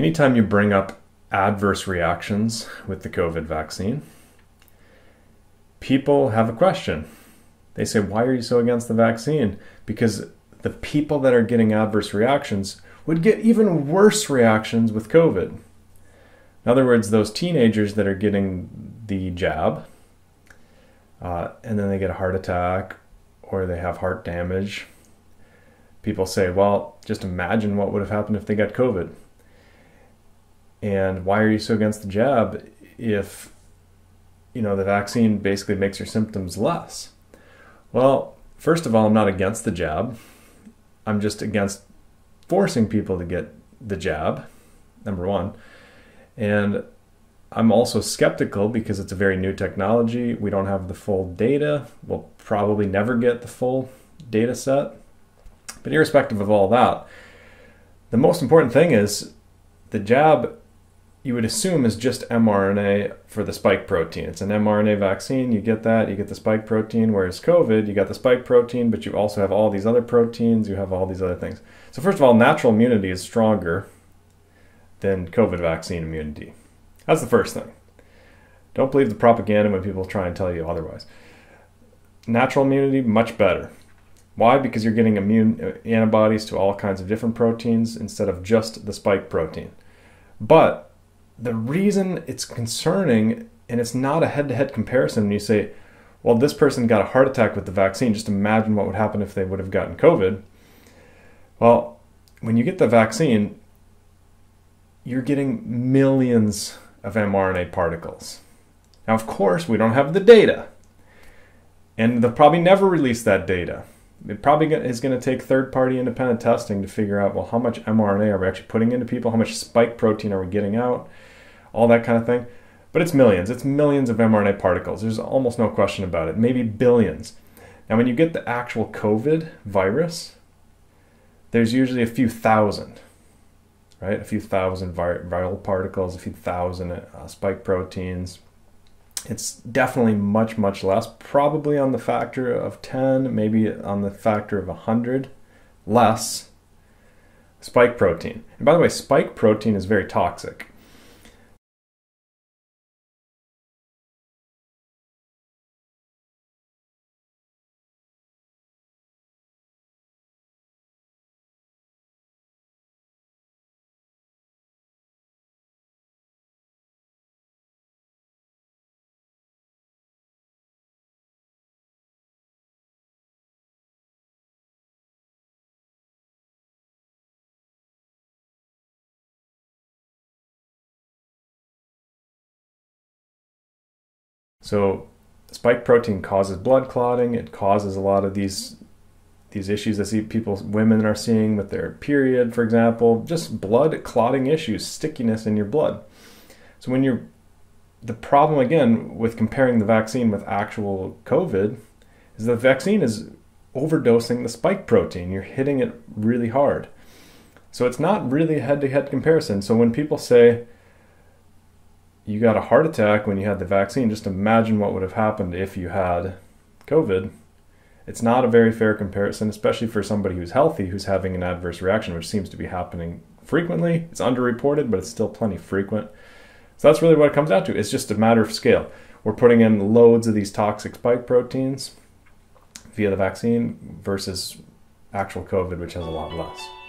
Anytime you bring up adverse reactions with the COVID vaccine, people have a question. They say, Why are you so against the vaccine? Because the people that are getting adverse reactions would get even worse reactions with COVID. In other words, those teenagers that are getting the jab uh, and then they get a heart attack or they have heart damage, people say, well, just imagine what would have happened if they got COVID. And why are you so against the jab if you know the vaccine basically makes your symptoms less? Well, first of all, I'm not against the jab. I'm just against forcing people to get the jab, number one. And I'm also skeptical because it's a very new technology. We don't have the full data. We'll probably never get the full data set. But irrespective of all that, the most important thing is the jab you would assume is just mRNA for the spike protein. It's an mRNA vaccine. You get that, you get the spike protein. Whereas COVID, you got the spike protein, but you also have all these other proteins, you have all these other things. So, first of all, natural immunity is stronger than COVID vaccine immunity. That's the first thing. Don't believe the propaganda when people try and tell you otherwise. Natural immunity, much better. Why? Because you're getting immune uh, antibodies to all kinds of different proteins instead of just the spike protein. But the reason it's concerning, and it's not a head to head comparison, when you say, well, this person got a heart attack with the vaccine, just imagine what would happen if they would have gotten COVID. Well, when you get the vaccine, you're getting millions of mRNA particles. Now, of course, we don't have the data, and they'll probably never release that data. It probably is going to take third party independent testing to figure out well, how much mRNA are we actually putting into people? How much spike protein are we getting out? All that kind of thing. But it's millions. It's millions of mRNA particles. There's almost no question about it. Maybe billions. Now, when you get the actual COVID virus, there's usually a few thousand right? A few thousand viral particles, a few thousand uh, spike proteins. It's definitely much, much less, probably on the factor of 10, maybe on the factor of 100 less spike protein. And by the way, spike protein is very toxic. So spike protein causes blood clotting. It causes a lot of these these issues that see people women are seeing with their period, for example, just blood clotting issues, stickiness in your blood. So when you're the problem again with comparing the vaccine with actual COVID is the vaccine is overdosing the spike protein. You're hitting it really hard. So it's not really a head to head comparison. So when people say, you got a heart attack when you had the vaccine. Just imagine what would have happened if you had COVID. It's not a very fair comparison, especially for somebody who's healthy who's having an adverse reaction, which seems to be happening frequently. It's underreported, but it's still plenty frequent. So that's really what it comes down to. It's just a matter of scale. We're putting in loads of these toxic spike proteins via the vaccine versus actual COVID, which has a lot less.